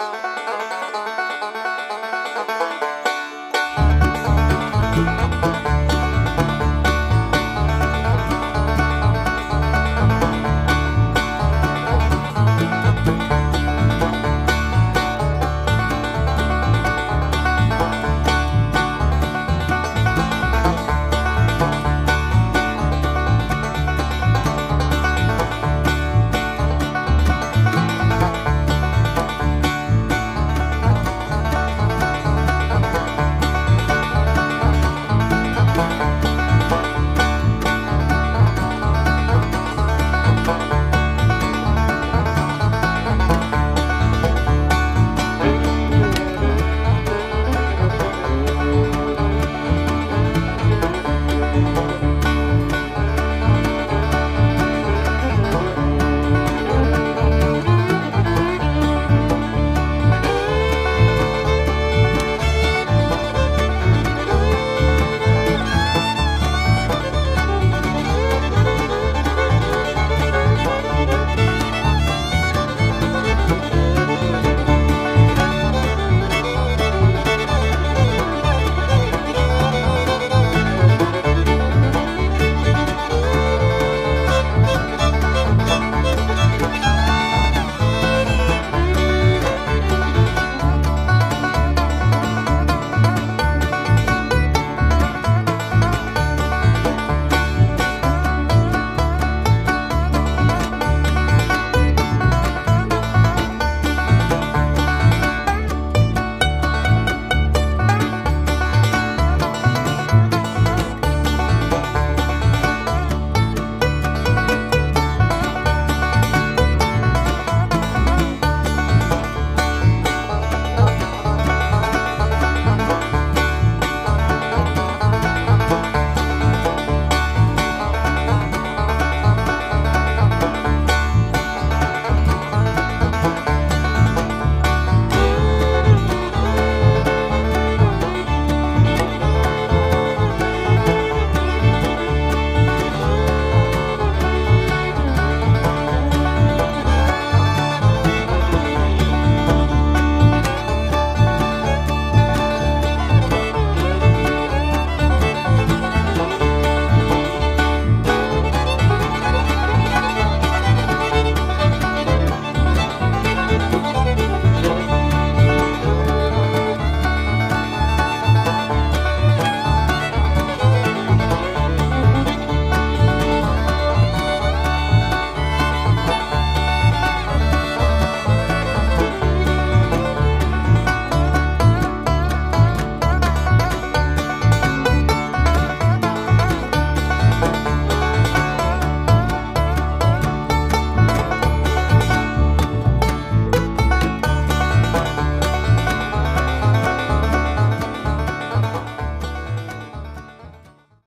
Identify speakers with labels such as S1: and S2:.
S1: Bye.